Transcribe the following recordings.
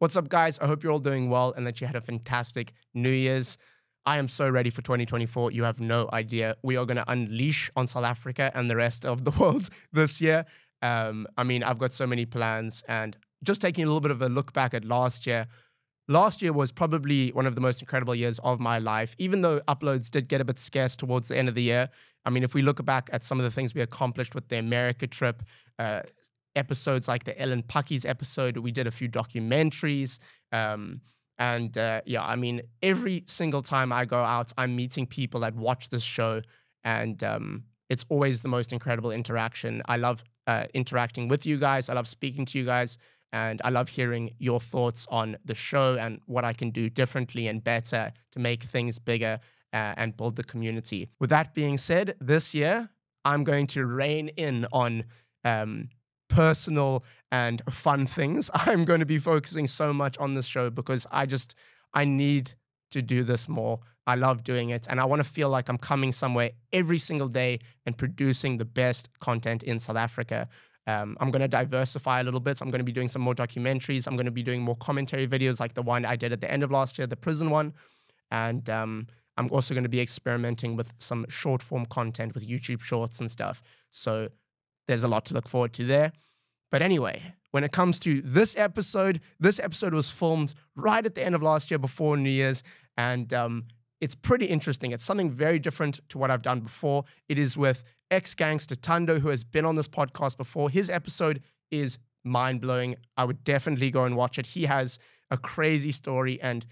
What's up, guys? I hope you're all doing well and that you had a fantastic New Year's. I am so ready for 2024. You have no idea. We are going to unleash on South Africa and the rest of the world this year. Um, I mean, I've got so many plans, and just taking a little bit of a look back at last year. Last year was probably one of the most incredible years of my life, even though uploads did get a bit scarce towards the end of the year. I mean, if we look back at some of the things we accomplished with the America trip, uh, episodes like the Ellen Pakkies episode, we did a few documentaries. Um, and uh, yeah, I mean, every single time I go out, I'm meeting people that watch this show, and um, it's always the most incredible interaction. I love uh, interacting with you guys. I love speaking to you guys, and I love hearing your thoughts on the show and what I can do differently and better to make things bigger uh, and build the community. With that being said, this year I'm going to rein in on um, personal and fun things. I'm going to be focusing so much on this show because I just I need to do this more. I love doing it and I want to feel like I'm coming somewhere every single day and producing the best content in South Africa. Um, I'm going to diversify a little bit. So I'm going to be doing some more documentaries. I'm going to be doing more commentary videos like the one I did at the end of last year, the prison one. And um, I'm also going to be experimenting with some short form content with YouTube shorts and stuff. So there's a lot to look forward to there. But anyway, when it comes to this episode, this episode was filmed right at the end of last year before New Year's. And um, it's pretty interesting. It's something very different to what I've done before. It is with ex gangster Thando, who has been on this podcast before. His episode is mind blowing. I would definitely go and watch it. He has a crazy story, and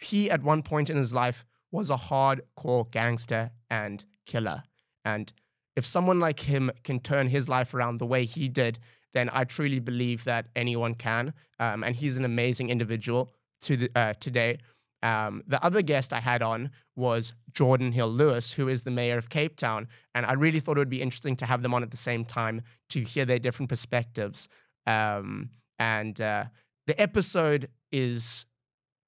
he, at one point in his life, was a hardcore gangster and killer. And if someone like him can turn his life around the way he did, then I truly believe that anyone can. Um, and he's an amazing individual to the, uh, today. Um, the other guest I had on was Geordin Hill-Lewis, who is the mayor of Cape Town. And I really thought it would be interesting to have them on at the same time to hear their different perspectives. Um, and uh, the episode is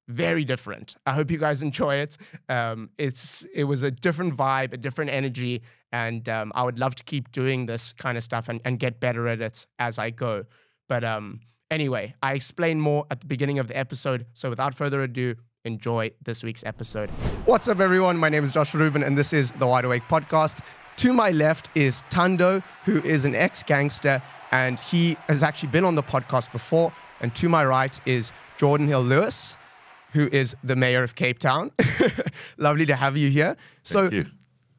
very different. I hope you guys enjoy it. Um, it's it was a different vibe, a different energy, and um, I would love to keep doing this kind of stuff and, and get better at it as I go. But um, anyway, I explain more at the beginning of the episode. So without further ado, enjoy this week's episode. What's up, everyone? My name is Josh Rubin, and this is the Wide Awake Podcast. To my left is Thando, who is an ex gangster, and he has actually been on the podcast before. And to my right is Geordin Hill-Lewis who is the mayor of Cape Town. Lovely to have you here. Thank so, you.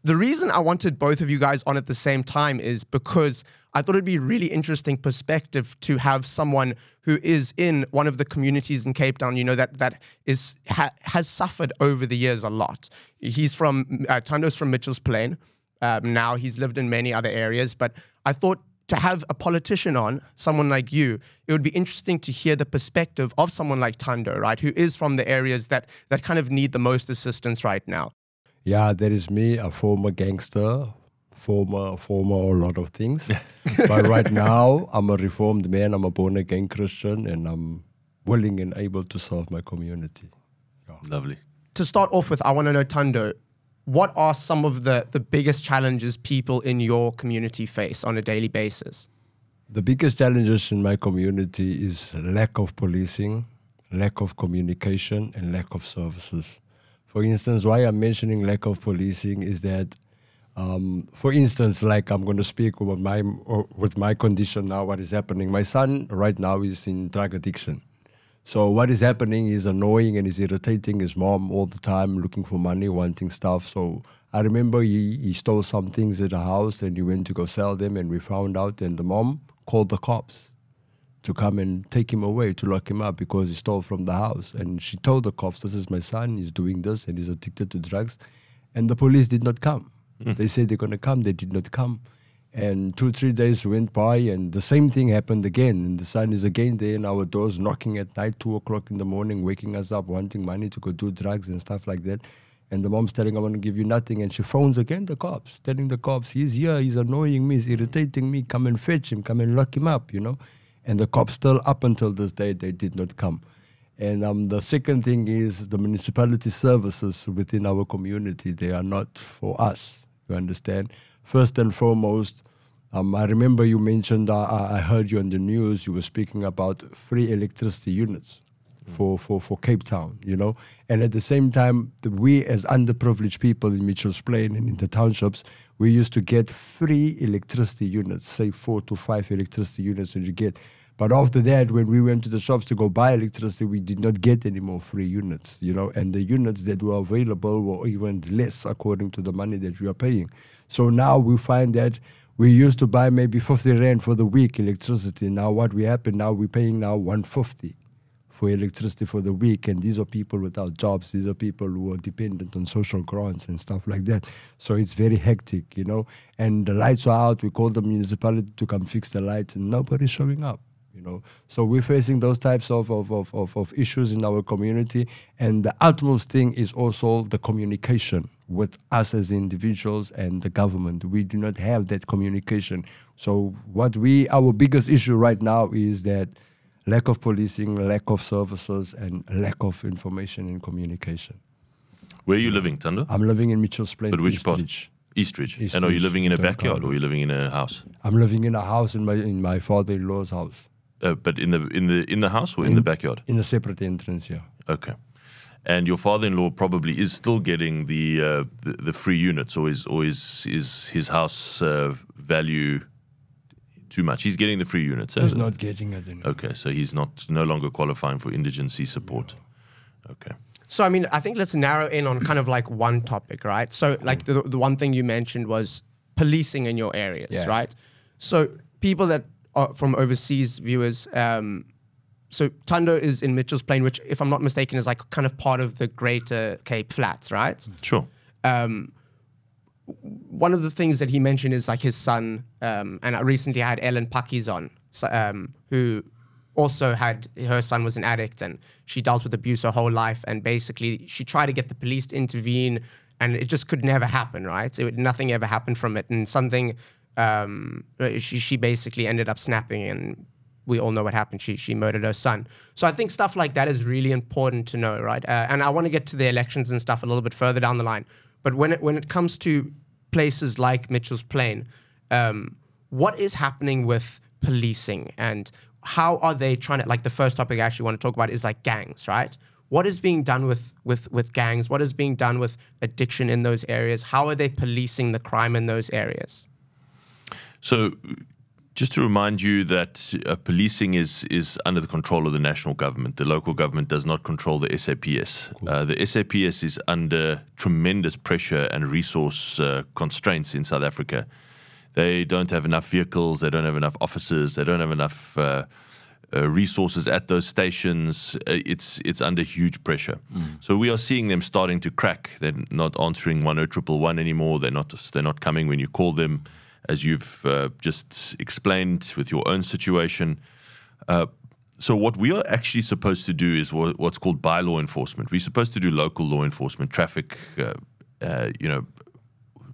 the reason I wanted both of you guys on at the same time is because I thought it'd be a really interesting perspective to have someone who is in one of the communities in Cape Town, you know, that that is ha, has suffered over the years a lot. He's from uh, Thando's from Mitchell's Plain. Um, now he's lived in many other areas, but I thought to have a politician on, someone like you, it would be interesting to hear the perspective of someone like Thando, right, who is from the areas that that kind of need the most assistance right now. Yeah, that is me, a former gangster, former former a lot of things. but right now, I'm a reformed man. I'm a born again Christian, and I'm willing and able to serve my community. Yeah. Lovely. To start off with, I want to know, Thando, what are some of the, the biggest challenges people in your community face on a daily basis? The biggest challenges in my community is lack of policing, lack of communication, and lack of services. For instance, why I'm mentioning lack of policing is that, um, for instance, like I'm going to speak about my with my condition now, what is happening. My son right now is in drug addiction. So what is happening is annoying and is irritating his mom all the time, looking for money, wanting stuff. So I remember he, he stole some things at the house and he went to go sell them and we found out and the mom called the cops to come and take him away, to lock him up because he stole from the house. And she told the cops, this is my son, he's doing this and he's addicted to drugs. And the police did not come. Mm. They said they're going to come, they did not come. And two, three days went by, and the same thing happened again. And the son is again there in our doors, knocking at night, two o'clock in the morning, waking us up, wanting money to go do drugs and stuff like that. And the mom's telling, I want to give you nothing. And she phones again the cops, telling the cops, he's here, he's annoying me, he's irritating me, come and fetch him, come and lock him up, you know. And the cops still, up until this day, they did not come. And um, the second thing is the municipality services within our community, they are not for us, you understand? First and foremost, um, I remember you mentioned, uh, I heard you on the news, you were speaking about free electricity units. for, for, for Cape Town, you know. And at the same time, the, we as underprivileged people in Mitchell's Plain and in the townships, we used to get free electricity units, say four to five electricity units that you get. But after that, when we went to the shops to go buy electricity, we did not get any more free units, you know, and the units that were available were even less according to the money that we are paying. So now we find that we used to buy maybe 50 rand for the week electricity. Now what we happen now, we're paying now 150 for electricity for the week. And these are people without jobs. These are people who are dependent on social grants and stuff like that. So it's very hectic, you know. And the lights are out. We call the municipality to come fix the lights and nobody's showing up. You know, so we're facing those types of, of, of, of, of issues in our community, and the utmost thing is also the communication with us as individuals and the government. We do not have that communication. So what we our biggest issue right now is that lack of policing, lack of services, and lack of information and communication. Where are you living, Thando? I'm living in Mitchell's Plain. But which part? Ridge. Eastridge. Eastridge, And are you living in a backyard or are you living in a house? I'm living in a house in my in my father-in-law's house Uh, but in the in the in the house or in, the backyard? in a separate entrance. Yeah. Okay. And your father-in-law probably is still getting the uh, the, the free units, or is or is is his house uh, value too much? He's getting the free units. eh? He's not getting it anymore. Okay, so he's not no longer qualifying for indigency support. Okay. So I mean, I think let's narrow in on kind of like one topic, right? So like the the one thing you mentioned was policing in your areas, Yeah. right? So people that are from overseas viewers, um, so Thando is in Mitchell's Plain, which, if I'm not mistaken, is like kind of part of the Greater Cape Flats, right? Sure. one of the things that he mentioned is like his son, um, and I recently had Ellen Pakkies on, um, who also had her son was an addict and she dealt with abuse her whole life, and basically she tried to get the police to intervene, and it just could never happen, right? It, would- nothing ever happened from it, and something um, she she basically ended up snapping and. We all know what happened. She she murdered her son. So I think stuff like that is really important to know, right? Uh, and I want to get to the elections and stuff a little bit further down the line. But when it when it comes to places like Mitchell's Plain, um, what is happening with policing and how are they trying to like the first topic I actually want to talk about is like gangs, right? What is being done with with with gangs? What is being done with addiction in those areas? How are they policing the crime in those areas? So, just to remind you that uh, policing is is under the control of the national government. The local government does not control the SAPS. Uh, the SAPS is under tremendous pressure and resource uh, constraints in South Africa. They don't have enough vehicles. They don't have enough officers. They don't have enough. Uh, uh, resources at those stations, uh, it's it's under huge pressure. So we are seeing them starting to crack. They're not answering one o triple one anymore. They're not they're not coming when you call them, as you've uh, just explained with your own situation. Uh, so what we are actually supposed to do is what, what's called bylaw enforcement. We're supposed to do local law enforcement, traffic, uh, uh, you know,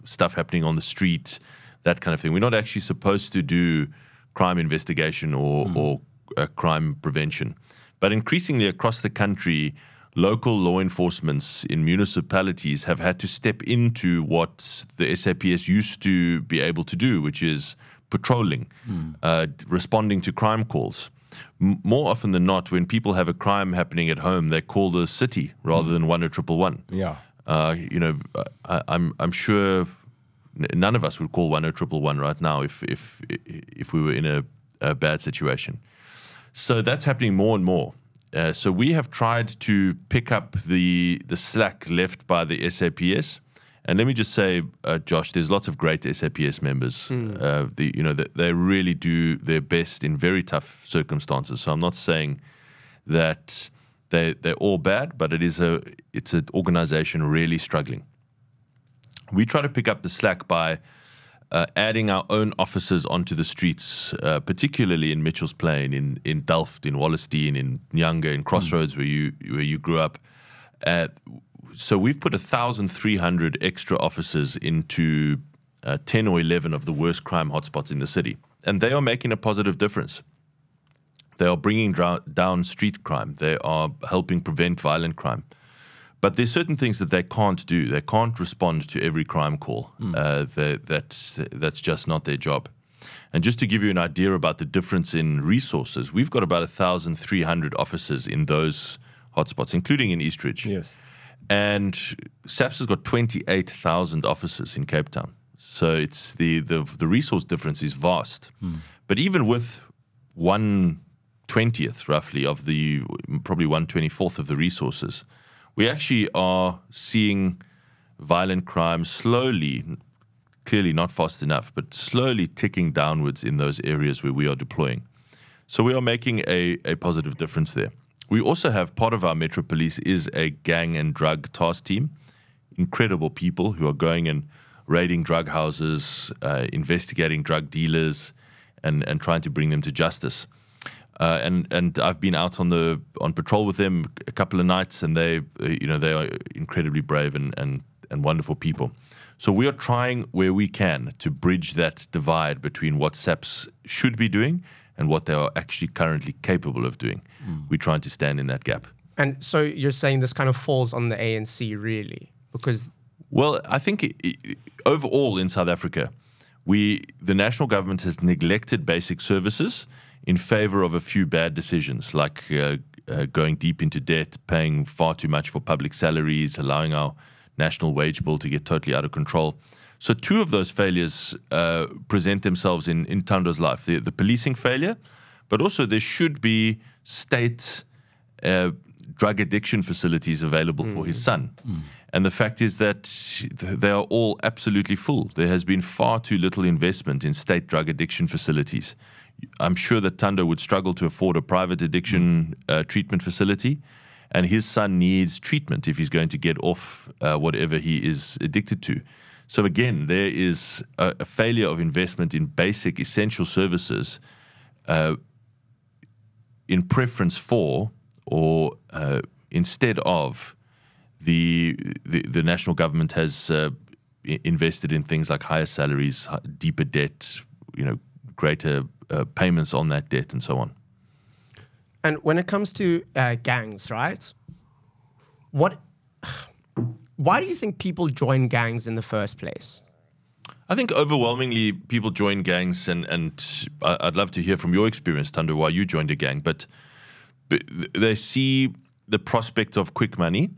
stuff happening on the street, that kind of thing. We're not actually supposed to do crime investigation or, or uh, crime prevention. But increasingly across the country, local law enforcements in municipalities have had to step into what the SAPS used to be able to do, which is patrolling, uh, responding to crime calls. M- more often than not, when people have a crime happening at home, they call the city rather than one o triple one. Yeah. Uh, you know, I, I'm I'm sure n- none of us would call one o triple one right now if if if we were in a, a bad situation. So that's happening more and more. Uh, so we have tried to pick up the the slack left by the SAPS. And let me just say, uh, Josh, there's lots of great SAPS members. Uh, the, you know, that they really do their best in very tough circumstances. So I'm not saying that they they're all bad, but it is a it's an organization really struggling. We try to pick up the slack by uh, adding our own officers onto the streets, uh, particularly in Mitchell's Plain, in in Delft, in Wallacedene, in Nyanga, in Crossroads, where you where you grew up. Uh, so we've put 1,300 extra officers into uh, 10 or 11 of the worst crime hotspots in the city, and they are making a positive difference. They are bringing down street crime. They are helping prevent violent crime. But there's certain things that they can't do. They can't respond to every crime call. Uh, they, that's that's just not their job. And just to give you an idea about the difference in resources, we've got about 1,300 officers in those hotspots, including in Eastridge. Yes. And SAPS has got 28,000 officers in Cape Town. So it's the, the, the resource difference is vast. But even with one twentieth roughly of the probably one twenty fourth of the resources, we actually are seeing violent crime slowly, clearly not fast enough, but slowly ticking downwards in those areas where we are deploying. So we are making a, a positive difference there. We also have part of our Metro Police is a gang and drug task team. Incredible people who are going and raiding drug houses, uh, investigating drug dealers, and, and trying to bring them to justice. Uh, and and I've been out on the on patrol with them a couple of nights, and they uh, you know they are incredibly brave and and and wonderful people. So we are trying where we can to bridge that divide between what SAPS should be doing and what they are actually currently capable of doing. We're trying to stand in that gap. And so you're saying this kind of falls on the ANC, really, because Well, I think i i overall in South Africa, we the national government has neglected basic services in favor of a few bad decisions, like uh, uh, going deep into debt, paying far too much for public salaries, allowing our national wage bill to get totally out of control. So two of those failures uh, present themselves in in Thando's life: the, the policing failure, but also there should be state uh, drug addiction facilities available for his son. And the fact is that they are all absolutely full. There has been far too little investment in state drug addiction facilities. I'm sure that Thando would struggle to afford a private addiction uh, treatment facility, and his son needs treatment if he's going to get off uh, whatever he is addicted to. So, again, there is a, a failure of investment in basic essential services in preference for or uh, instead of the, the the national government has uh, invested in things like higher salaries, deeper debt, you know, greater uh, payments on that debt, and so on. And when it comes to uh, gangs, right? What? Why do you think people join gangs in the first place? I think overwhelmingly people join gangs, and and I'd love to hear from your experience, Thando, why you joined a gang. But, but they see the prospect of quick money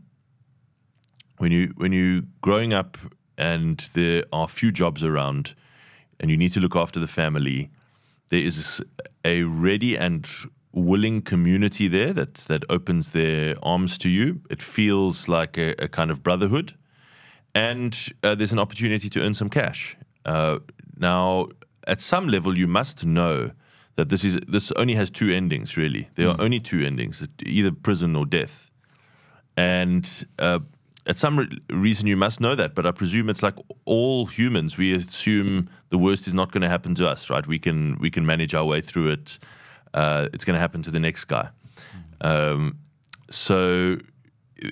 when you when you growing up and there are few jobs around, and you need to look after the family. There is a ready and willing community there that that opens their arms to you. It feels like a, a kind of brotherhood and uh, there's an opportunity to earn some cash. Uh, now, at some level, you must know that this is this only has two endings. Really, there are only two endings: either prison or death. And uh, at some re- reason, you must know that. But I presume it's like all humans. We assume the worst is not going to happen to us, right? We can we can manage our way through it. Uh, it's going to happen to the next guy. Um, so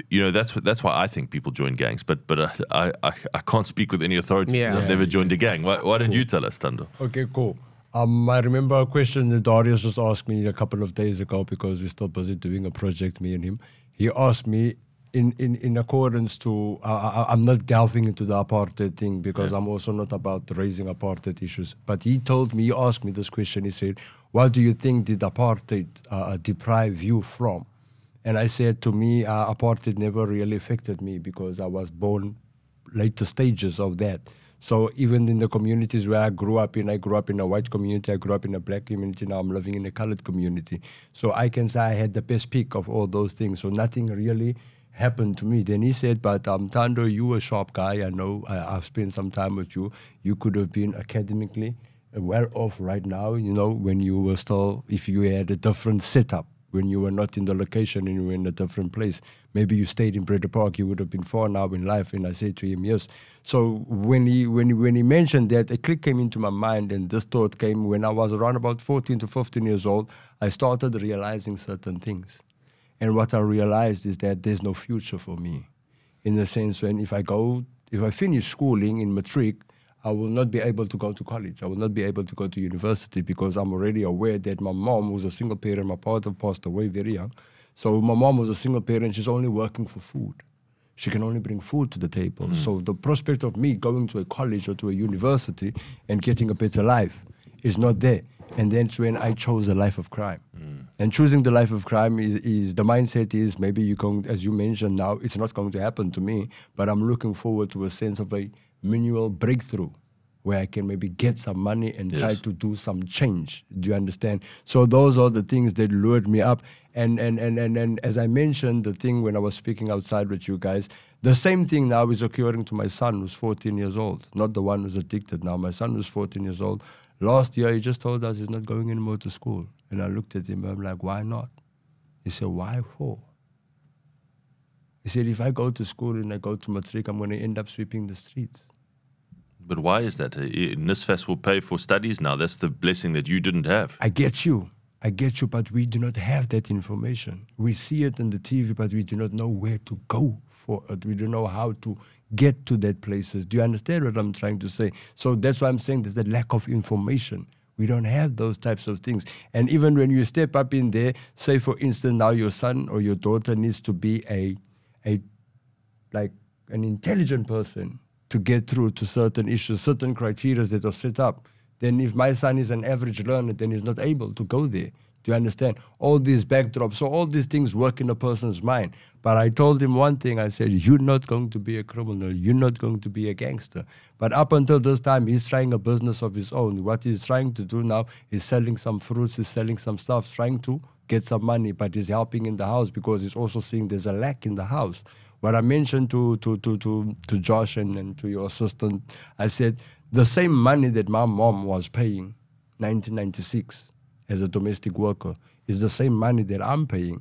you know that's that's why I think people join gangs. But but uh, I, I I can't speak with any authority. Yeah. I've never joined a gang. Why, why don't you tell us, Thando? Okay, cool. Um, I remember a question that Darius just asked me a couple of days ago because we're still busy doing a project, me and him. He asked me in, in, in accordance to, uh, I, I'm not delving into the apartheid thing because I'm also not about raising apartheid issues. But he told me, he asked me this question. He said, What do you think did apartheid uh, deprive you from? And I said to me, uh, apartheid never really affected me because I was born later stages of that. So even in the communities where I grew up in, I grew up in a white community, I grew up in a black community, now I'm living in a colored community. So I can say I had the best pick of all those things. So nothing really happened to me. Then he said, but um, Thando, you a sharp guy. I know I, I've spent some time with you. You could have been academically well off right now, you know, when you were still, if you had a different setup when you were not in the location and you were in a different place. Maybe you stayed in Breda Park, you would have been far now in life. And I said to him, yes. So when he when he, when he mentioned that, a click came into my mind, and this thought came when I was around about 14 to 15 years old. I started realizing certain things, and what I realized is that there's no future for me, in the sense when if I go if I finish schooling in matric, I will not be able to go to college. I will not be able to go to university because I'm already aware that my mom was a single parent. My father passed away very young. So my mom was a single parent. She's only working for food. She can only bring food to the table. Mm. So the prospect of me going to a college or to a university and getting a better life is not there. And that's when I chose a life of crime. Mm. And choosing the life of crime is, is the mindset is maybe you can, as you mentioned now, it's not going to happen to me, but I'm looking forward to a sense of a manual breakthrough where I can maybe get some money and try to do some change. Do you understand? So those are the things that lured me up. And and, and, and and as I mentioned, the thing when I was speaking outside with you guys, the same thing now is occurring to my son who's 14 years old, not the one who's addicted now. My son who's 14 years old. Last year he just told us he's not going anymore to school. And I looked at him, I'm like, why not? He said, why for? He said, if I go to school and I go to matric, I'm going to end up sweeping the streets. But why is that? Uh, NSFAS will pay for studies now. That's the blessing that you didn't have. I get you. I get you, but we do not have that information. We see it on the TV, but we do not know where to go for it. We don't know how to get to that places. Do you understand what I'm trying to say? So that's why I'm saying there's the lack of information. We don't have those types of things. And even when you step up in there, say for instance, now your son or your daughter needs to be a a like an intelligent person to get through to certain issues, certain criteria that are set up. Then if my son is an average learner, then he's not able to go there. Do you understand? All these backdrops, so all these things work in a person's mind. But I told him one thing. I said, "You're not going to be a criminal. You're not going to be a gangster." But up until this time, he's trying a business of his own. What he's trying to do now is selling some fruits, he's selling some stuff, trying to get some money. But he's helping in the house because he's also seeing there's a lack in the house. What I mentioned to to to to, to Josh and, and to your assistant, I said the same money that my mom was paying 1996 as a domestic worker is the same money that I'm paying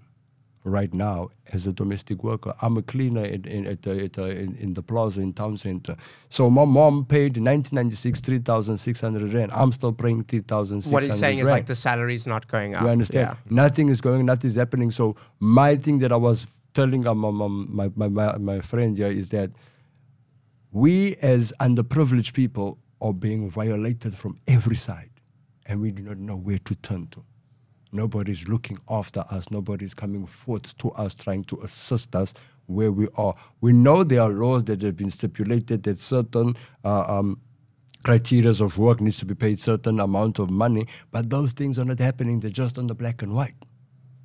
right now as a domestic worker. I'm a cleaner in, in, at, the- at, the- in, in the plaza in town center. So my mom paid 1996 3,600 rand. I'm still paying 3,600 What he's saying is like the salary's not going up. You understand? Nothing is going, nothing's happening. So my thing that I was telling um, um, um, my, my, my, my friend here is that we as underprivileged people are being violated from every side and we do not know where to turn to. Nobody's looking after us. Nobody's coming forth to us trying to assist us where we are. We know there are laws that have been stipulated that certain uh, um, criteria of work needs to be paid certain amount of money, but those things are not happening. They're just on the black and white.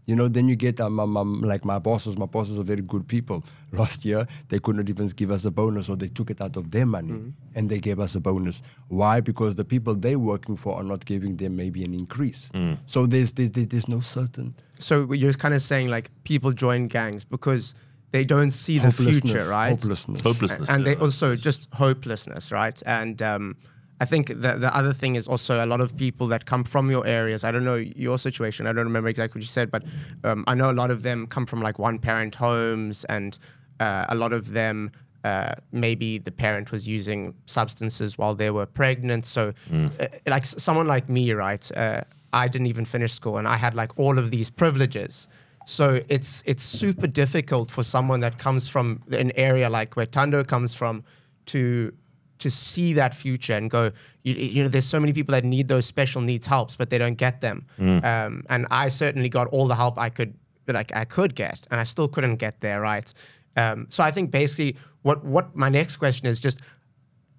You know, then you get um, um, um, like my bosses. My bosses are very good people. Last year, they could not even give us a bonus, or they took it out of their money and they gave us a bonus. Why? Because the people they're working for are not giving them maybe an increase. So there's, there's there's there's no certain So you're kind of saying like people join gangs because they don't see the future, right? Hopelessness. Hopelessness. and they yeah. also just hopelessness, right? And um, I think the the other thing is also a lot of people that come from your areas. I don't know your situation. I don't remember exactly what you said, but um, I know a lot of them come from like one parent homes, and uh, a lot of them. Uh, maybe the parent was using substances while they were pregnant. So, uh, like someone like me, right? Uh, I didn't even finish school, and I had like all of these privileges. So it's it's super difficult for someone that comes from an area like where Thando comes from to to see that future and go. You, you know, there's so many people that need those special needs helps, but they don't get them. Um, and I certainly got all the help I could like I could get, and I still couldn't get there. Right. Um, so I think basically what what my next question is just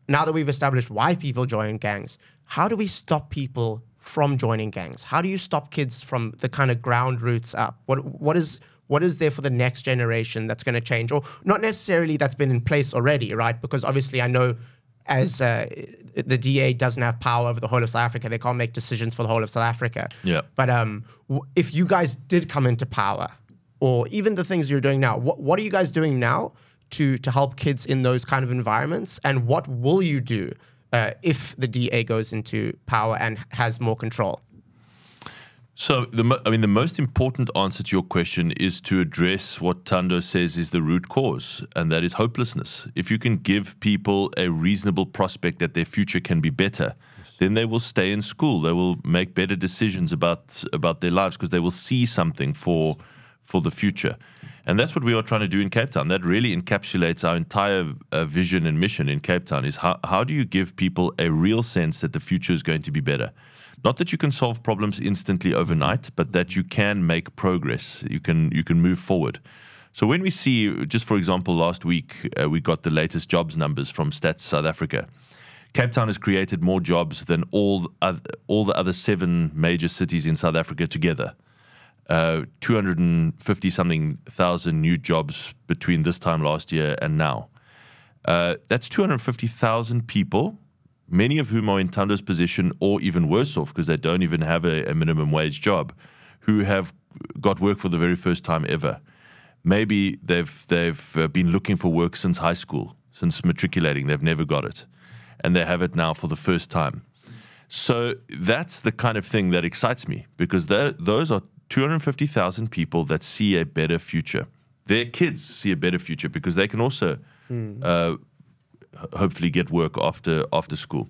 now that we've established why people join gangs, how do we stop people from joining gangs? How do you stop kids from the kind of ground roots up? What what is what is there for the next generation that's going to change, or not necessarily that's been in place already, right? Because obviously, I know as uh, the DA doesn't have power over the whole of South Africa, they can't make decisions for the whole of South Africa. Yeah. But um, w- if you guys did come into power, or even the things you're doing now, what what are you guys doing now to to help kids in those kind of environments? And what will you do uh, if the DA goes into power and has more control? So, the, I mean, the most important answer to your question is to address what Thando says is the root cause, and that is hopelessness. If you can give people a reasonable prospect that their future can be better, then they will stay in school. They will make better decisions about about their lives because they will see something for for the future. And that's what we are trying to do in Cape Town. That really encapsulates our entire uh, vision and mission in Cape Town is how, how do you give people a real sense that the future is going to be better? Not that you can solve problems instantly overnight, but that you can make progress. You can you can move forward. So when we see, just for example, last week uh, we got the latest jobs numbers from Stats South Africa. Cape Town has created more jobs than all other, all the other seven major cities in South Africa together. Uh, 250 something thousand new jobs between this time last year and now. Uh, that's 250,000 people, many of whom are in Thando's position or even worse off because they don't even have a, a minimum wage job, who have got work for the very first time ever. Maybe they've they've uh, been looking for work since high school, since matriculating. They've never got it, and they have it now for the first time. So that's the kind of thing that excites me because those are 250,000 people that see a better future. Their kids see a better future because they can also mm. uh, hopefully get work after after school.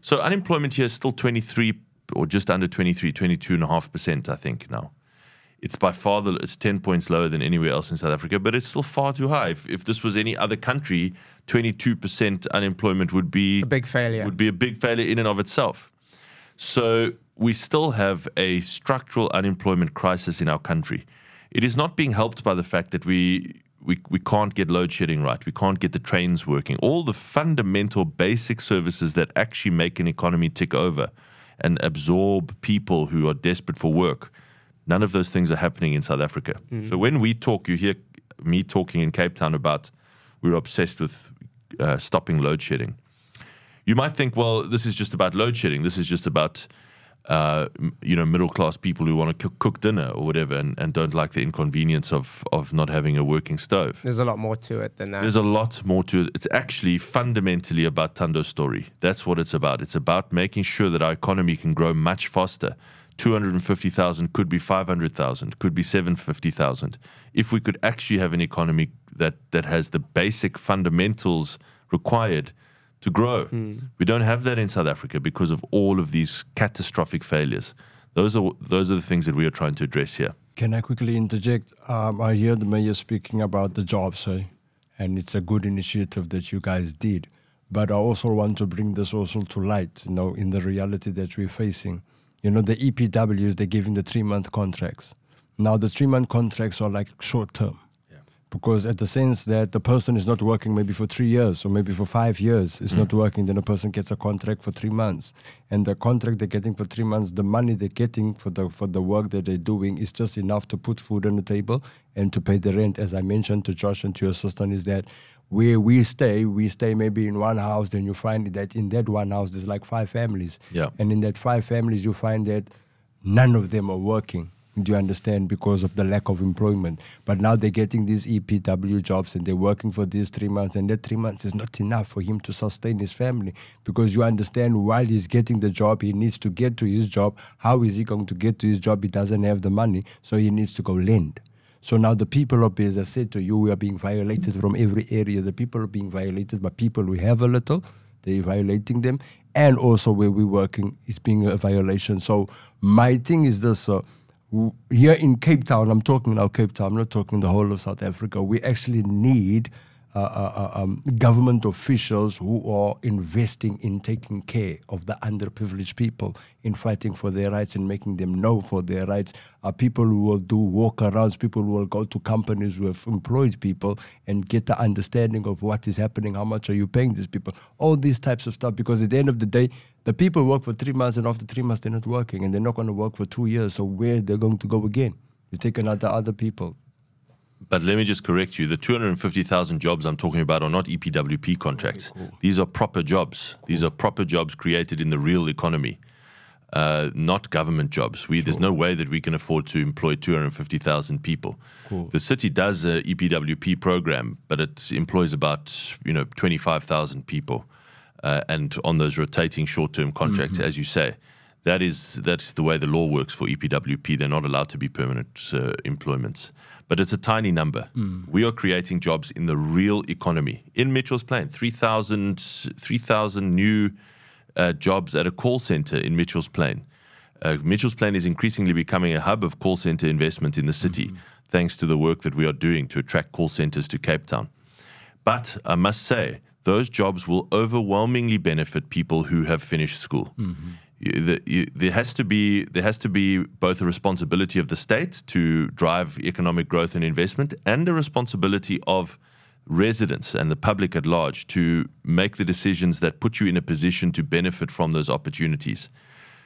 So unemployment here is still 23 or just under 23, 22.5%, I think now it's by far the, it's 10 points lower than anywhere else in South Africa, but it's still far too high. If, if this was any other country, 22% unemployment would be a big failure. Would be a big failure in and of itself. So we still have a structural unemployment crisis in our country. It is not being helped by the fact that we we, we can't get load shedding right. We can't get the trains working. All the fundamental basic services that actually make an economy tick over and absorb people who are desperate for work None of those things are happening in South Africa. Mm. So when we talk, you hear me talking in Cape Town about we're obsessed with uh, stopping load shedding. You might think, well, this is just about load shedding. This is just about uh, you know middle class people who want to cook, dinner or whatever, and, and don't like the inconvenience of of not having a working stove. There's a lot more to it than that. There's a lot more to it. It's actually fundamentally about Thando's story. That's what it's about. It's about making sure that our economy can grow much faster 250,000 could be 500,000, could be 750,000. If we could actually have an economy that, that has the basic fundamentals required to grow. Mm. We don't have that in South Africa because of all of these catastrophic failures. Those are, those are the things that we are trying to address here. Can I quickly interject? Um, I hear the mayor speaking about the jobs, eh? and it's a good initiative that you guys did. But I also want to bring this also to light, you know, in the reality that we're facing you know, the EPWs, they're giving the three month contracts. Now, the three month contracts are like short term. Because at the sense that the person is not working maybe for three years or maybe for five years, it's mm. not working, then a person gets a contract for three months. And the contract they're getting for three months, the money they're getting for the for the work that they're doing is just enough to put food on the table and to pay the rent. As I mentioned to Josh and to your assistant, is that where we stay, we stay maybe in one house, then you find that in that one house there's like five families. Yeah. And in that five families, you find that none of them are working. Do you understand? Because of the lack of employment. But now they're getting these EPW jobs and they're working for these three months, and that three months is not enough for him to sustain his family. Because you understand, while he's getting the job, he needs to get to his job. How is he going to get to his job? He doesn't have the money, so he needs to go lend. So now the people of I said to you, we are being violated from every area. The people are being violated by people who have a little, they're violating them. And also where we're working is being a violation. So my thing is this, uh, here in Cape Town, I'm talking now Cape Town, I'm not talking the whole of South Africa, we actually need uh, uh, uh, um, government officials who are investing in taking care of the underprivileged people, in fighting for their rights and making them know for their rights. Are people who will do walkarounds, people who will go to companies who have employed people and get the understanding of what is happening, how much are you paying these people, all these types of stuff. Because at the end of the day, the people work for three months and after three months they're not working and they're not going to work for two years. So where they're going to go again? You take another other people. But let me just correct you. The 250,000 jobs I'm talking about are not EPWP contracts. Okay, cool. These are proper jobs. Cool. These are proper jobs created in the real economy, uh, not government jobs. We, sure. There's no way that we can afford to employ 250,000 people. Cool. The city does a EPWP program, but it employs about you know 25,000 people. Uh, and on those rotating short-term contracts, mm-hmm. as you say, that is that's the way the law works for EPWP. They're not allowed to be permanent uh, employments but it's a tiny number. Mm. We are creating jobs in the real economy. In Mitchell's Plain, 3,000 3, new uh, jobs at a call center in Mitchell's Plain. Uh, Mitchell's Plain is increasingly becoming a hub of call center investment in the city, mm-hmm. thanks to the work that we are doing to attract call centers to Cape Town. But I must say, those jobs will overwhelmingly benefit people who have finished school. Mm-hmm you, you, there has to be there has to be both a responsibility of the state to drive economic growth and investment, and a responsibility of residents and the public at large to make the decisions that put you in a position to benefit from those opportunities.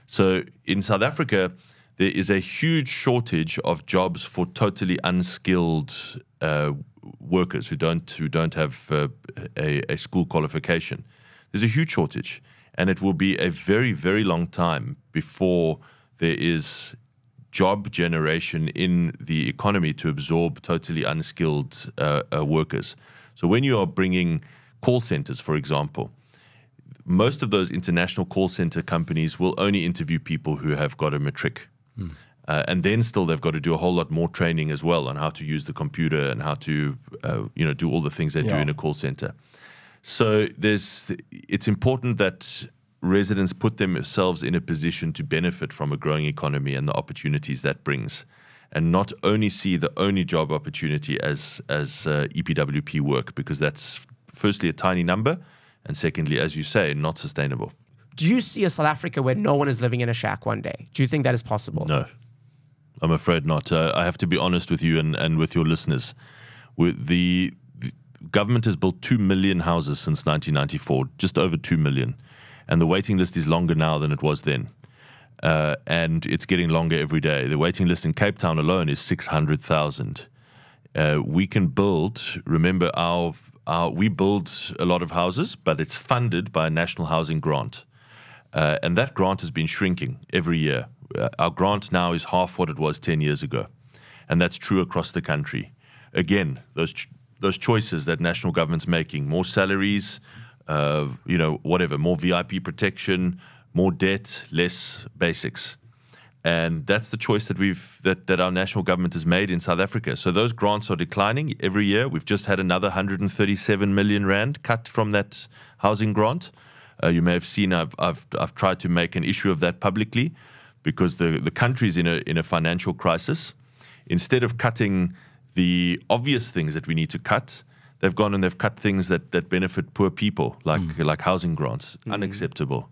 So in South Africa, there is a huge shortage of jobs for totally unskilled uh, workers who don't who don't have uh, a, a school qualification. There's a huge shortage, and it will be a very very long time before there is job generation in the economy to absorb totally unskilled uh, uh, workers. So when you are bringing call centers, for example, most of those international call center companies will only interview people who have got a matric. Mm. Uh, and then still they've got to do a whole lot more training as well on how to use the computer and how to uh, you know do all the things they yeah. do in a call center. So there's it's important that residents put themselves in a position to benefit from a growing economy and the opportunities that brings, and not only see the only job opportunity as as uh, EPWP work because that's firstly a tiny number, and secondly, as you say, not sustainable. Do you see a South Africa where no one is living in a shack one day? Do you think that is possible? No, I'm afraid not. Uh, I have to be honest with you and, and with your listeners. With the, the government has built two million houses since 1994, just over two million and the waiting list is longer now than it was then. Uh, and it's getting longer every day. The waiting list in Cape Town alone is 600,000. Uh, we can build, remember, our, our, we build a lot of houses, but it's funded by a national housing grant. Uh, and that grant has been shrinking every year. Uh, our grant now is half what it was 10 years ago. And that's true across the country. Again, those, those choices that national government's making more salaries, uh, you know, whatever, more VIP protection, more debt, less basics. And that's the choice that we've that, that our national government has made in South Africa. So those grants are declining every year. We've just had another 137 million rand cut from that housing grant. Uh, you may have seen I've, I've I've tried to make an issue of that publicly because the the country's in a in a financial crisis. Instead of cutting the obvious things that we need to cut, they've gone and they've cut things that, that benefit poor people, like mm. like housing grants. Mm. Unacceptable.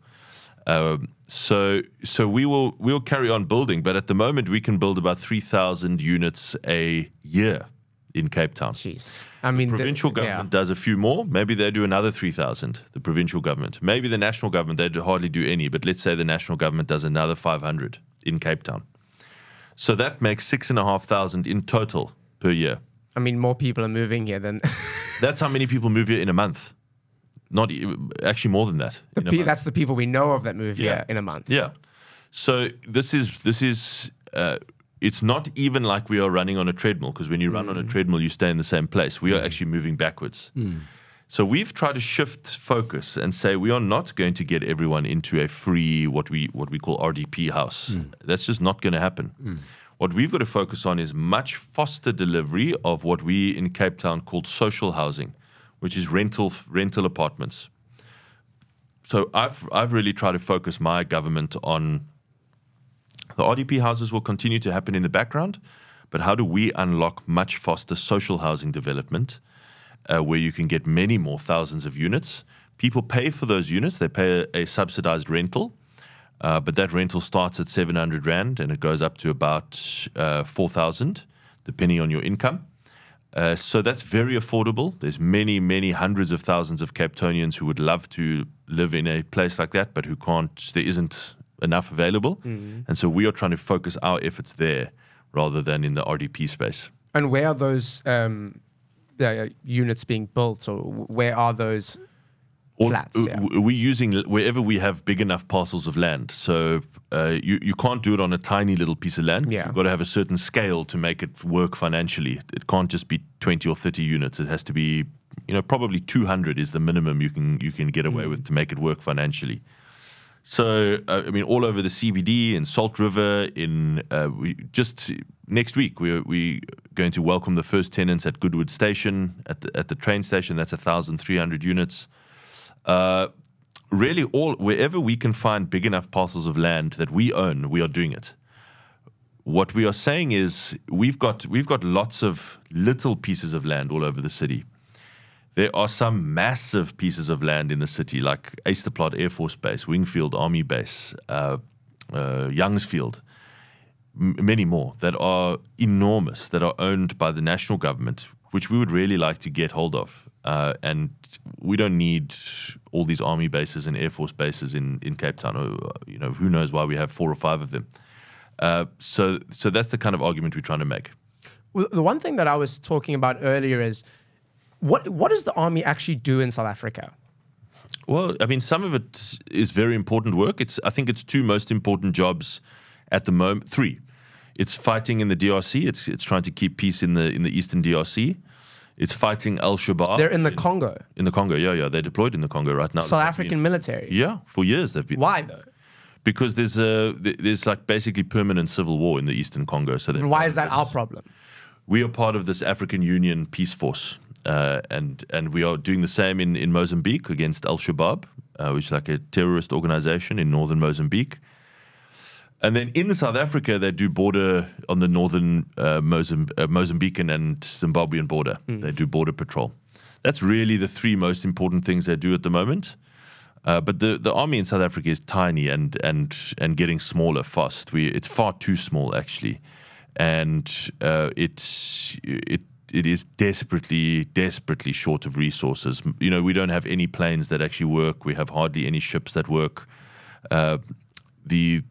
Um, so so we will we will carry on building, but at the moment we can build about three thousand units a year in Cape Town. Jeez. I mean, the provincial the, government yeah. does a few more. Maybe they do another 3,000, the provincial government. Maybe the national government, they hardly do any, but let's say the national government does another 500 in Cape Town. So that makes 6,500 in total per year. I mean, more people are moving here than. that's how many people move here in a month. Not actually more than that. Pe- that's the people we know of that move yeah. here in a month. Yeah. So this is this is. Uh, it's not even like we are running on a treadmill because when you mm. run on a mm. treadmill, you stay in the same place. We are mm. actually moving backwards. Mm. So we've tried to shift focus and say we are not going to get everyone into a free what we what we call RDP house. Mm. That's just not going to happen. What we've got to focus on is much faster delivery of what we in Cape Town called social housing, which is rental rental apartments. So I've I've really tried to focus my government on the RDP houses will continue to happen in the background, but how do we unlock much faster social housing development uh, where you can get many more thousands of units? People pay for those units, they pay a, a subsidized rental, uh, but that rental starts at 700 Rand and it goes up to about uh, 4,000, depending on your income. Uh, so that's very affordable. There's many, many hundreds of thousands of Capetonians who would love to live in a place like that, but who can't, there isn't enough available. Mm. And so we are trying to focus our efforts there rather than in the RDP space. And where are those um, uh, units being built, or where are those flats. Yeah. We're using wherever we have big enough parcels of land. So uh, you, you can't do it on a tiny little piece of land. Yeah. You've got to have a certain scale to make it work financially. It can't just be 20 or 30 units. It has to be, you know, probably 200 is the minimum you can you can get away mm. with to make it work financially. So uh, I mean, all over the CBD in Salt River, in uh, we just next week we're we going to welcome the first tenants at Goodwood Station at the, at the train station. That's 1,300 units. Uh, really, all wherever we can find big enough parcels of land that we own, we are doing it. What we are saying is we've got we've got lots of little pieces of land all over the city. There are some massive pieces of land in the city, like Ysterplaat Air Force Base, Wingfield Army Base, uh, uh, Youngsfield, many more that are enormous, that are owned by the national government which we would really like to get hold of. Uh, and we don't need all these army bases and air force bases in, in Cape Town. Or, you know, who knows why we have four or five of them. Uh, so, so that's the kind of argument we're trying to make. Well, the one thing that I was talking about earlier is what what does the army actually do in South Africa? Well, I mean, some of it is very important work. It's I think it's two most important jobs at the moment. Three. It's fighting in the DRC. It's it's trying to keep peace in the in the eastern DRC. It's fighting Al Shabaab. They're in the Congo. In the Congo, yeah, yeah. They're deployed in the Congo right now. South African military. Yeah, for years they've been. Why though? Because there's a there's like basically permanent civil war in the eastern Congo. So why is that our problem? We are part of this African Union peace force, uh, and and we are doing the same in in Mozambique against Al Shabaab, uh, which is like a terrorist organization in northern Mozambique. And then in South Africa, they do border on the northern uh, Mozamb- uh, Mozambican and Zimbabwean border. Mm. They do border patrol. That's really the three most important things they do at the moment. Uh, but the, the army in South Africa is tiny and and and getting smaller fast. We it's far too small actually, and uh, it's it it is desperately desperately short of resources. You know we don't have any planes that actually work. We have hardly any ships that work. Uh, the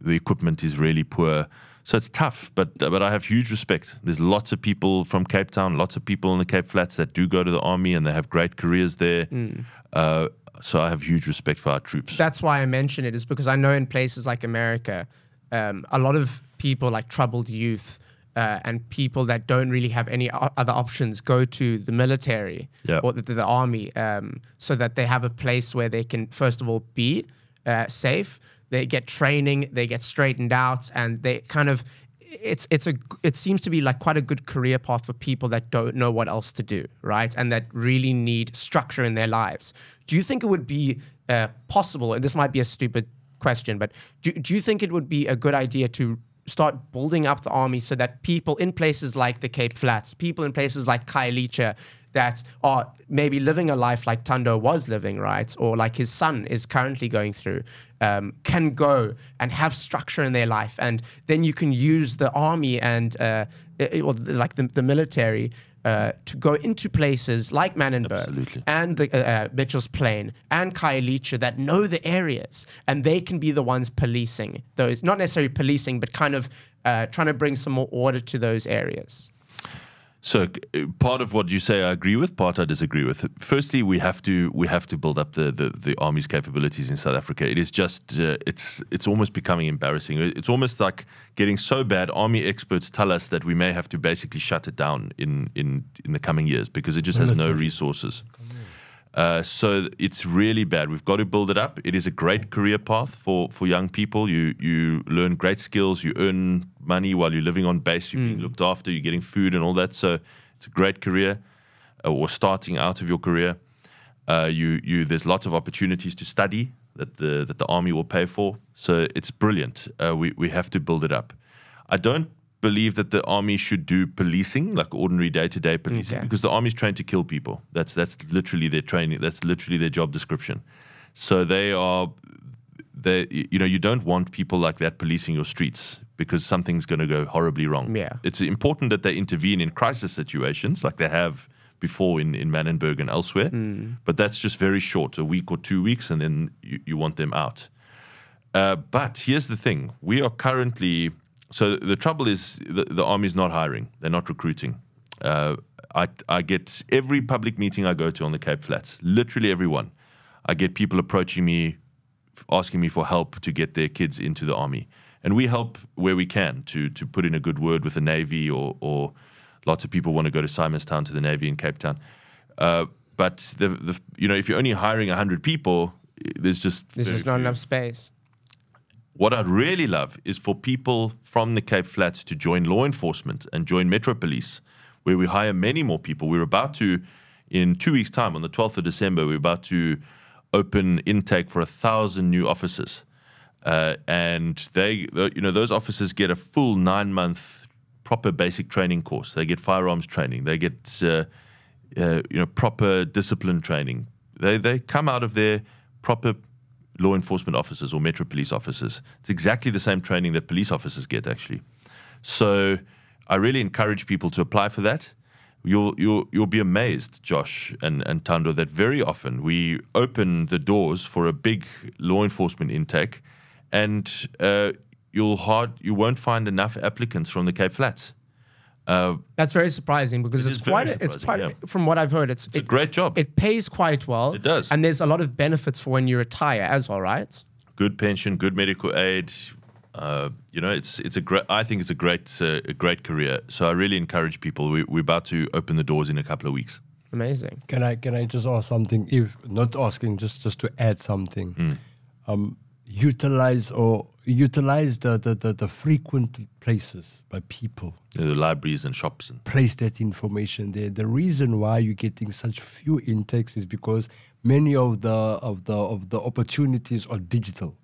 the equipment is really poor. So it's tough, but but I have huge respect. There's lots of people from Cape Town, lots of people in the Cape Flats that do go to the army and they have great careers there. Mm. Uh, so I have huge respect for our troops. That's why I mention it, is because I know in places like America, um, a lot of people like troubled youth uh, and people that don't really have any other options go to the military yep. or the, the army um, so that they have a place where they can, first of all, be uh, safe they get training, they get straightened out, and they kind of it's it's a it seems to be like quite a good career path for people that don't know what else to do, right? And that really need structure in their lives. Do you think it would be uh, possible? And this might be a stupid question, but do do you think it would be a good idea to start building up the army so that people in places like the Cape Flats, people in places like Khayelitsha, that are maybe living a life like Thando was living, right? Or like his son is currently going through, um, can go and have structure in their life. And then you can use the army and, uh, or like the, the military uh, to go into places like Manenberg Absolutely. and the, uh, uh, Mitchell's Plain and Khayelitsha that know the areas and they can be the ones policing those, not necessarily policing, but kind of uh, trying to bring some more order to those areas. So uh, part of what you say I agree with, part I disagree with. Firstly, we have to we have to build up the the, the army's capabilities in South Africa. It is just uh, it's it's almost becoming embarrassing. It's almost like getting so bad. Army experts tell us that we may have to basically shut it down in in in the coming years because it just has no resources. Uh, so it's really bad. We've got to build it up. It is a great career path for, for young people. You you learn great skills. You earn money while you're living on base. You're mm. being looked after. You're getting food and all that. So it's a great career, uh, or starting out of your career. Uh, you you there's lots of opportunities to study that the that the army will pay for. So it's brilliant. Uh, we we have to build it up. I don't believe that the army should do policing, like ordinary day-to-day policing, okay. because the army's trained to kill people. That's that's literally their training. That's literally their job description. So they are, they you know you don't want people like that policing your streets because something's going to go horribly wrong. Yeah, it's important that they intervene in crisis situations like they have before in in Manenberg and elsewhere. Mm. But that's just very short, a week or two weeks, and then you, you want them out. Uh, but here's the thing: we are currently so the trouble is the, the army's not hiring; they're not recruiting. Uh, I, I get every public meeting I go to on the Cape Flats, literally everyone. I get people approaching me, asking me for help to get their kids into the army, and we help where we can to to put in a good word with the Navy, or or lots of people want to go to Simonstown to the Navy in Cape Town. Uh, but the, the you know if you're only hiring hundred people, there's just there's just not few. enough space. What I'd really love is for people from the Cape Flats to join law enforcement and join Metro Police, where we hire many more people. We're about to, in two weeks' time, on the 12th of December, we're about to open intake for a thousand new officers. Uh, and they, you know, those officers get a full nine month proper basic training course. They get firearms training. They get, uh, uh, you know, proper discipline training. They they come out of there proper law enforcement officers or metro police officers. It's exactly the same training that police officers get, actually. So I really encourage people to apply for that. you'll you'll you'll be amazed, Josh and and Thando, that very often we open the doors for a big law enforcement intake, and uh, you'll hard you won't find enough applicants from the Cape Flats. Uh, That's very surprising because It it's quite. A, it's quite. yeah. From what I've heard, it's, it's a great job. It pays quite well. It does. and there's a lot of benefits for when you retire as well, right? good pension, good medical aid. Uh, you know, it's it's a great. I think it's a great uh, a great career. So I really encourage people. We, we're about to open the doors in a couple of weeks. Amazing. Can I can I just ask something? If not asking, just just to add something, Hmm. um, utilize or utilize the, the, the, the frequent places by people. The libraries and shops and Place that information there. The reason why you're getting such few intakes is because many of the of the of the opportunities are digital.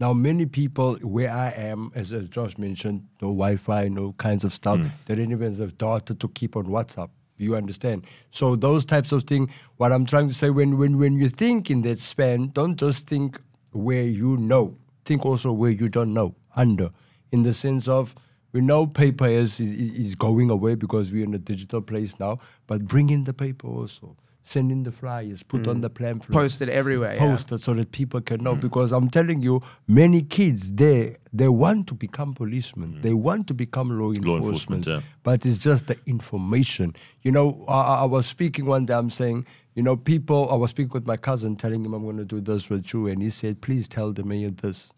Now, many people where I am, as, as Josh mentioned, no Wi-Fi, no kinds of stuff. Mm. They don't even have data to keep on WhatsApp. You understand? So those types of things. What I'm trying to say, when when when you think in that span, don't just think where you know. Think also where you don't know. Under, in the sense of we know paper is, is is going away because we're in a digital place now. But bring in the paper also. Send in the flyers. Put on mm. the pamphlets Posted everywhere. yeah. post it so that people can know. Mm. Because I'm telling you, many kids they they want to become policemen. Mm. They want to become law Law enforcement. yeah. But it's just the information. You know, I, I- I was speaking one day. I'm saying, you know, people. I was speaking with my cousin, telling him I'm going to do this with you, and he said, please tell the mayor this.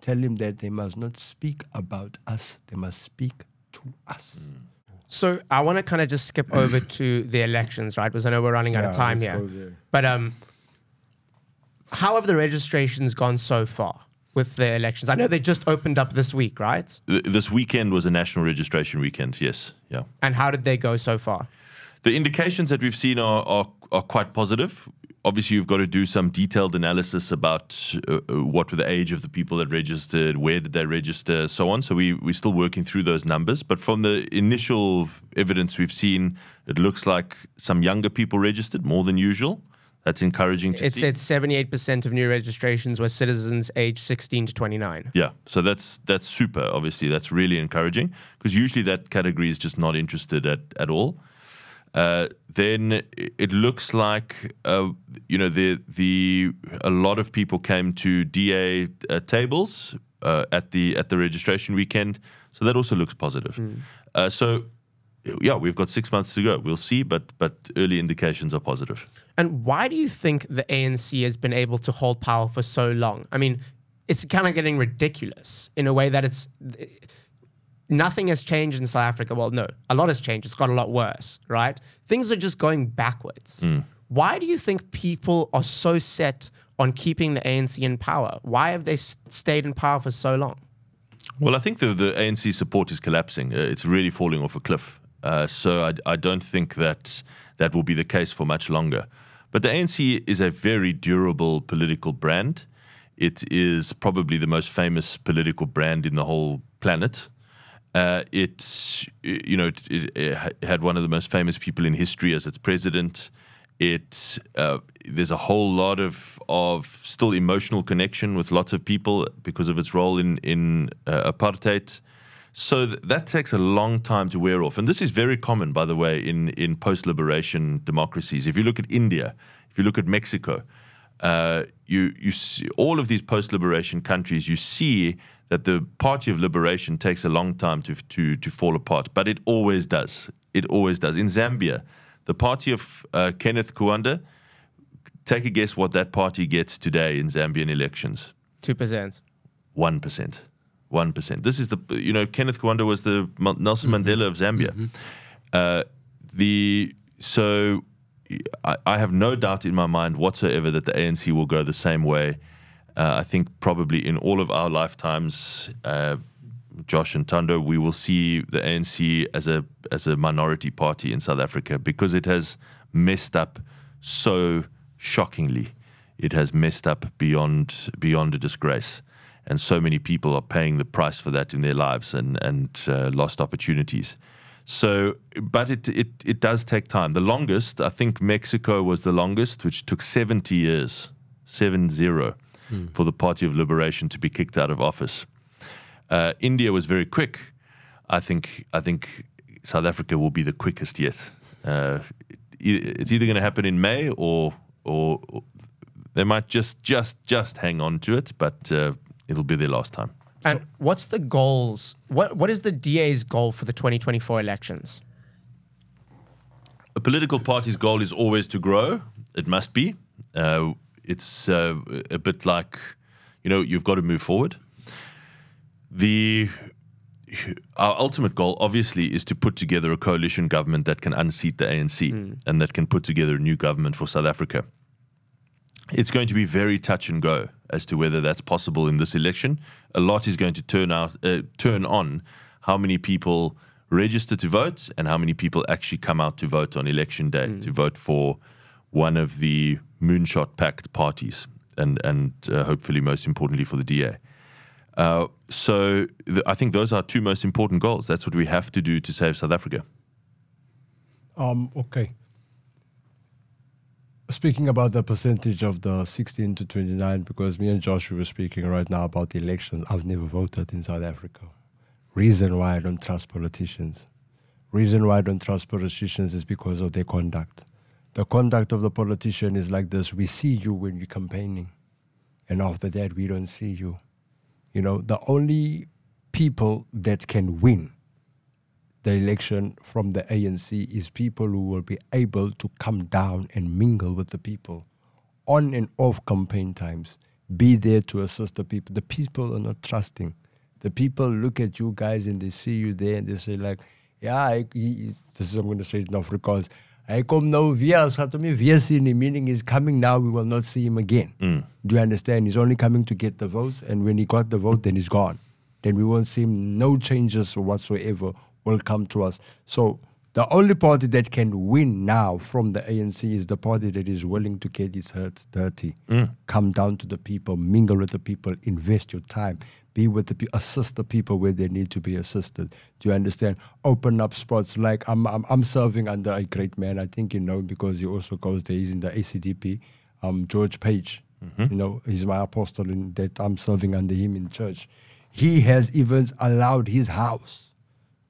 Tell him that they must not speak about us. They must speak to us. So I want to kind of just skip over to the elections, right? Because I know we're running out of time here. But um, how have the registrations gone so far with the elections? I know they just opened up this week, right? This weekend was a national registration weekend. Yes, yeah. And how did they go so far? The indications that we've seen are, are, are quite positive. Obviously, you've got to do some detailed analysis about uh, uh, what were the age of the people that registered, where did they register, so on. So we, we're still working through those numbers. But from the initial evidence we've seen, it looks like some younger people registered more than usual. That's encouraging to It see. said 78% of new registrations were citizens aged 16 to 29. Yeah, so that's that's super. Obviously, that's really encouraging because usually that category is just not interested at at all. Uh, then it looks like uh, you know the the a lot of people came to DA uh, tables uh, at the at the registration weekend, so that also looks positive. Uh, so yeah, we've got six months to go. We'll see, but but early indications are positive. And why do you think the ANC has been able to hold power for so long? I mean, it's kind of getting ridiculous in a way that it's nothing has changed in South Africa. Well, no, a lot has changed. It's got a lot worse, right? Things are just going backwards. Why do you think people are so set on keeping the ANC in power? Why have they stayed in power for so long? Well, I think the, the ANC support is collapsing. Uh, it's really falling off a cliff. Uh, so I, I don't think that that will be the case for much longer. But the ANC is a very durable political brand. It is probably the most famous political brand in the whole planet. Uh, it's you know it, it, it had one of the most famous people in history as its president. It uh, there's a whole lot of of still emotional connection with lots of people because of its role in in uh, apartheid. So th- that takes a long time to wear off, and this is very common, by the way, in in post liberation democracies. If you look at India, if you look at Mexico, uh, you you see all of these post-liberation countries, you see that the Party of Liberation takes a long time to to to fall apart, but it always does. It always does. In Zambia, the party of uh, Kenneth Kaunda, take a guess what that party gets today in Zambian elections. 2%. One percent. One percent. This is the you know Kenneth Kaunda was the Nelson Mandela of Zambia. Uh, the so I, I have no doubt in my mind whatsoever that the ANC will go the same way. Uh, I think probably in all of our lifetimes, uh, Josh and Thando, we will see the ANC as a as a minority party in South Africa because it has messed up so shockingly. It has messed up beyond beyond a disgrace, and so many people are paying the price for that in their lives and and uh, lost opportunities. So, but it, it it does take time. The longest, I think, Mexico was the longest, which took seventy years, seven zero, for the Party of Liberation to be kicked out of office. Uh, India was very quick. I think I think South Africa will be the quickest yet. Uh, it- it's either going to happen in May or, or or they might just just just hang on to it, but uh, it'll be their last time. And what's the goals? What What is the DA's goal for the 2024 elections? a political party's goal is always to grow. It must be. Uh, it's uh, a bit like, you know, you've got to move forward. The our ultimate goal, obviously, is to put together a coalition government that can unseat the ANC and that can put together a new government for South Africa. It's going to be very touch and go as to whether that's possible in this election. A lot is going to turn out, uh, turn on how many people register to vote and how many people actually come out to vote on election day to vote for one of the moonshot pact parties, and and uh, hopefully most importantly for the DA. Uh, so I think those are two most important goals. That's what we have to do to save South Africa. Um, okay. Speaking about the percentage of the 16 to 29, because me and Josh were speaking right now about the elections. I've never voted in South Africa. Reason why I don't trust politicians. Reason why I don't trust politicians is because of their conduct. The conduct of the politician is like this: we see you when you're campaigning, and after that we don't see you. You know, the only people that can win the election from the ANC is people who will be able to come down and mingle with the people on and off campaign times. Be there to assist the people. The people are not trusting. The people look at you guys and they see you there and they say like, yeah, I, he- this is I'm going to say it Afrikaans. I come now via me via sien," meaning he's coming now, we will not see him again. Mm. Do you understand? He's only coming to get the votes, and when he got the vote, then he's gone then we won't see him. no changes whatsoever will come to us. So the only party that can win now from the ANC is the party that is willing to get its hurts dirty, mm. come down to the people, mingle with the people, invest your time, be with the people, assist the people where they need to be assisted. Do you understand? Open up spots like I'm, I'm, I'm serving under a great man. I think you know because he also goes there. He's in the ACDP, um, George Page. You know, he's my apostle in that I'm serving under him in church. He has even allowed his house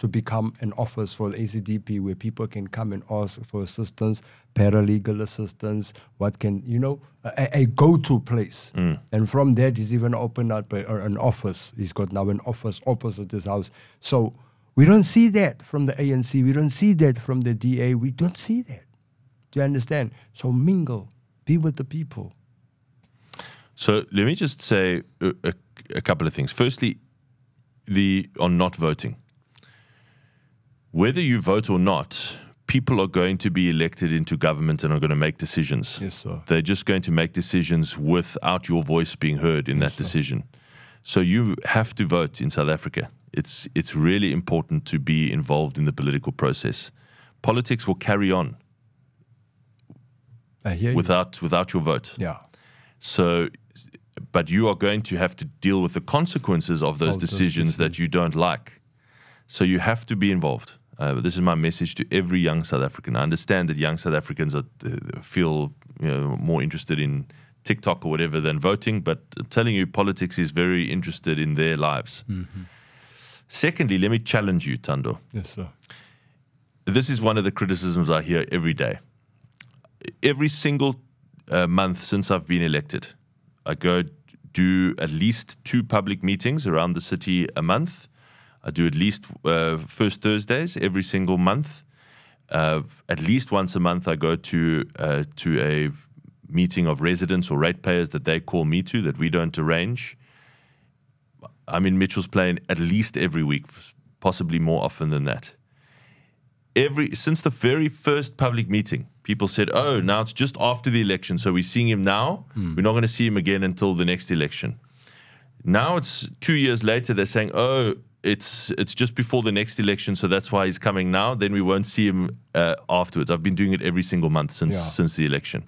to become an office for the ACDP where people can come and ask for assistance, paralegal assistance, what can, you know, a, a go to place. Mm. And from that, he's even opened up a, an office. He's got now an office opposite his house. So we don't see that from the ANC. We don't see that from the DA. We don't see that. Do you understand? So mingle, be with the people. So let me just say a, a, a couple of things. Firstly, the on not voting. Whether you vote or not, people are going to be elected into government and are going to make decisions. Yes, sir. They're just going to make decisions without your voice being heard in that decision. So you have to vote in South Africa. It's it's really important to be involved in the political process. Politics will carry on hear you. without without your vote. Yeah. So, but you are going to have to deal with the consequences of those Of those decisions that you don't like. So you have to be involved. Uh, this is my message to every young South African. I understand that young South Africans are, uh, feel you know, more interested in TikTok or whatever than voting, but I'm telling you, politics is very interested in their lives. Secondly, let me challenge you, Thando Yes, sir. this is one of the criticisms I hear every day. Every single uh, month since I've been elected, I go do at least two public meetings around the city a month. I do at least uh, first Thursdays every single month. Uh, at least once a month, I go to uh, to a meeting of residents or ratepayers that they call me to that we don't arrange. I'm in Mitchell's Plain at least every week, possibly more often than that every since the very first public meeting, people said, "Oh, now it's just after the election, so we're seeing him now. We're not going to see him again until the next election." Now it's two years later. They're saying, "Oh, it's it's just before the next election, so that's why he's coming now. Then we won't see him uh, afterwards." I've been doing it every single month since Yeah. since the election.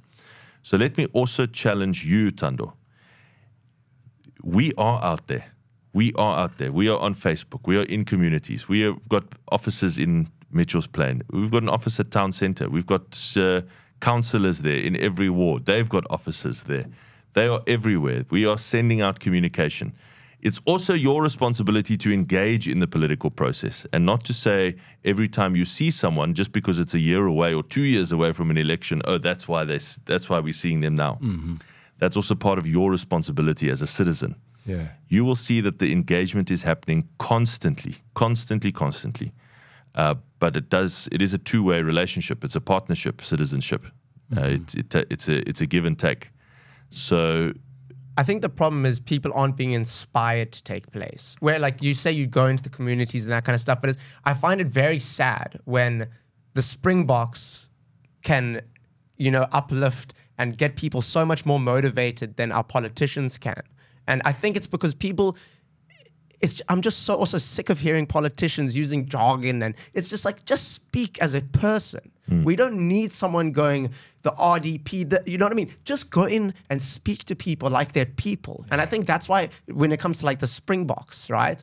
So let me also challenge you, Thando. We are out there. We are out there. We are on Facebook. We are in communities. We have got offices in Mitchell's Plain. We've got an office at Town Centre. We've got uh, councillors there in every ward. They've got offices there. They are everywhere. We are sending out communication. It's also your responsibility to engage in the political process and not to say every time you see someone just because it's a year away or two years away from an election, oh, that's why they that's why we're seeing them now. That's also part of your responsibility as a citizen. Yeah. You will see that the engagement is happening constantly, constantly, constantly. Uh, but it does. It is a two-way relationship. It's a partnership, citizenship. Uh, it, it, it's a it's a give and take. So I think the problem is people aren't being inspired to take place. Where, like you say, you go into the communities and that kind of stuff, but I find it very sad when the Springboks can, you know, uplift and get people so much more motivated than our politicians can. And I think it's because people. It's, I'm just so also sick of hearing politicians using jargon, and it's just like just speak as a person. We don't need someone going the RDP. The, you know what I mean? Just go in and speak to people like they're people. And I think that's why when it comes to like the Springboks, right?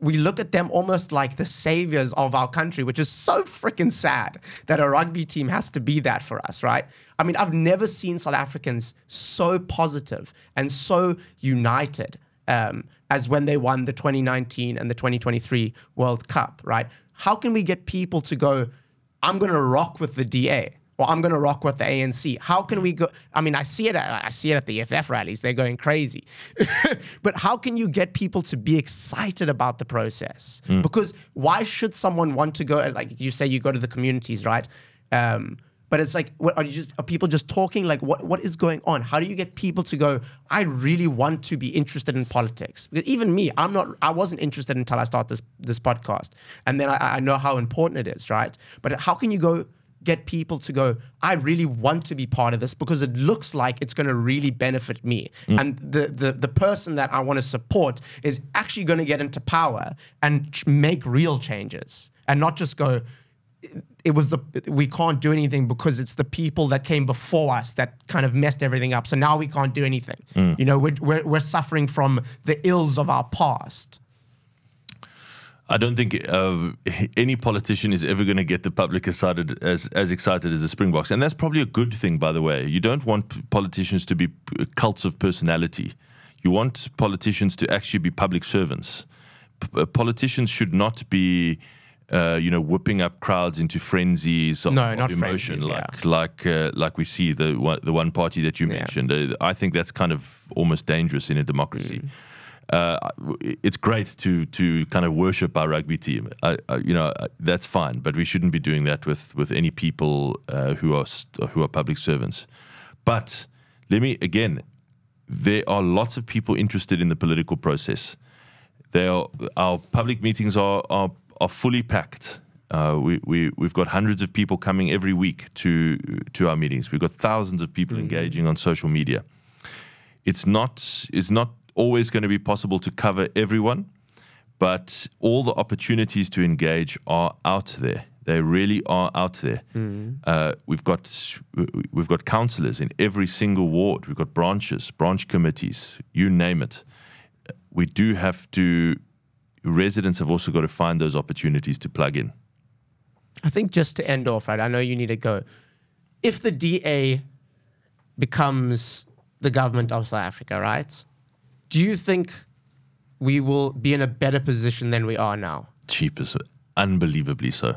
We look at them almost like the saviors of our country, which is so freaking sad that a rugby team has to be that for us, right? I mean, I've never seen South Africans so positive and so united um, as when they won the 2019 and the 2023 World Cup, right? How can we get people to go, I'm going to rock with the DA or I'm going to rock with the ANC? How can we go? I mean, I see it. At, I see it at the EFF rallies. They're going crazy. but how can you get people to be excited about the process? Because why should someone want to go? Like you say, you go to the communities, right? Um, but it's like, what are you just? Are people just talking? Like, what what is going on? How do you get people to go? I really want to be interested in politics. Because even me, I'm not. I wasn't interested until I started this this podcast, and then I, I know how important it is, right? But how can you go? Get people to go, I really want to be part of this because it looks like it's going to really benefit me. Mm. And the, the, the person that I want to support is actually going to get into power and make real changes and not just go, it was the we can't do anything because it's the people that came before us that kind of messed everything up. So now we can't do anything. You know, we're, we're we're suffering from the ills of our past. I don't think uh, any politician is ever going to get the public excited as as excited as the Springboks, and that's probably a good thing, by the way. You don't want politicians to be cults of personality. You want politicians to actually be public servants. P- uh, politicians should not be, uh, you know, whipping up crowds into frenzies of, No, of not emotion, frenzies, like like uh, like we see the one, the one party that you Yeah. mentioned. Uh, I think that's kind of almost dangerous in a democracy uh, it's great to to kind of worship our rugby team. I, I, you know that's fine, but we shouldn't be doing that with with any people uh, who are st- who are public servants. But let me again, there are lots of people interested in the political process. They are, our public meetings are are, are fully packed. Uh, we, we, we've got hundreds of people coming every week to to our meetings. We've got thousands of people engaging on social media it's not it's not always going to be possible to cover everyone, but all the opportunities to engage are out there. They really are out there. Uh, we've got we've got councillors in every single ward. We've got branches, branch committees, you name it. We do have to. Residents have also got to find those opportunities to plug in. I think just to end off, right? I know you need to go. If the DA becomes the government of South Africa, right? Do you think we will be in a better position than we are now? cheap is unbelievably so.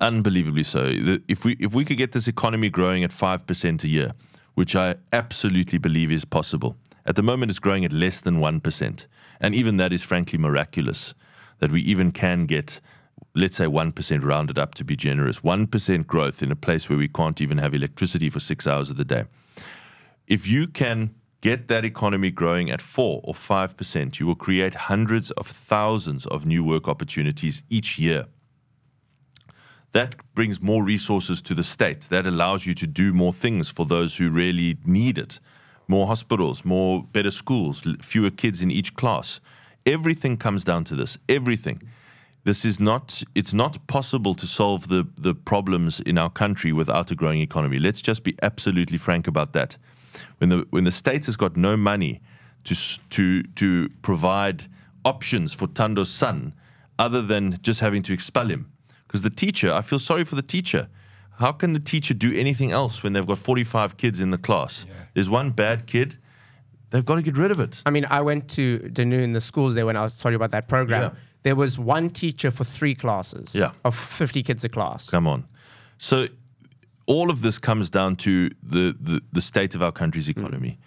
Unbelievably so. The- If we if we could get this economy growing at five percent a year, which I absolutely believe is possible. At the moment, it's growing at less than one percent, and even that is frankly miraculous. That we even can get, let's say, one percent rounded up to be generous. One percent growth in a place where we can't even have electricity for six hours of the day if you can get that economy growing at 4 or 5%, you will create hundreds of thousands of new work opportunities each year. That brings more resources to the state. That allows you to do more things for those who really need it. More hospitals, more better schools, fewer kids in each class. Everything comes down to this. Everything. This is not it's not possible to solve the the problems in our country without a growing economy. Let's just be absolutely frank about that. When the when the state has got no money to to to provide options for Thando's son other than just having to expel him. Because the teacher, I feel sorry for the teacher. How can the teacher do anything else when they've got 45 kids in the class? There's one bad kid, They've got to get rid of it. I mean, I went to Dunoon in the schools there when I was talking about that program. Yeah. There was one teacher for three classes Yeah. of 50 kids a class. Come on. So all of this comes down to the, the, the state of our country's economy.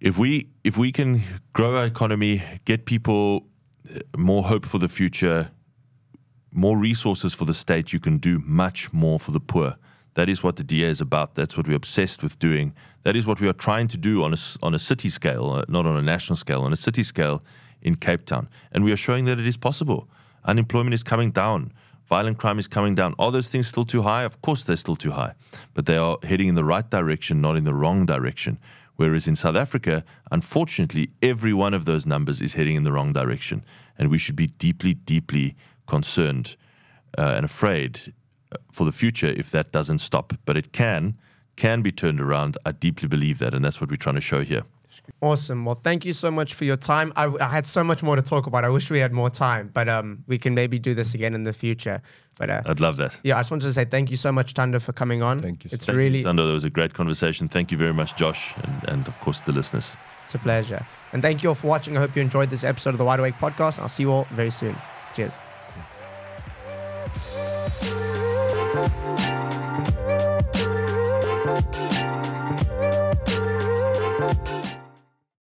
If we if we can grow our economy, get people uh, more hope for the future, more resources for the state, you can do much more for the poor. That is what the DA is about. That's what we're obsessed with doing. That is what we are trying to do on a, on a city scale, uh, not on a national scale, on a city scale in Cape Town. And we are showing that it is possible. Unemployment is coming down. Violent crime is coming down. Are those things still too high? Of course, they're still too high. But they are heading in the right direction, not in the wrong direction. Whereas in South Africa, unfortunately, every one of those numbers is heading in the wrong direction. And we should be deeply, deeply concerned uh, and afraid uh, for the future if that doesn't stop. But it can, can be turned around. I deeply believe that. And that's what we're trying to show here. Awesome. Well, thank you so much for your time. I, I had so much more to talk about. I wish we had more time, but um, we can maybe do this again in the future. But uh, I'd love that. yeah, I just wanted to say thank you so much, Thando, for coming on. Thank you so It's Thank you, really Thando. That was a great conversation. Thank you very much, Josh, and, and of course the listeners. it's a pleasure. And thank you all for watching. I hope you enjoyed this episode of the Wide Awake podcast. I'll see you all very soon. Cheers.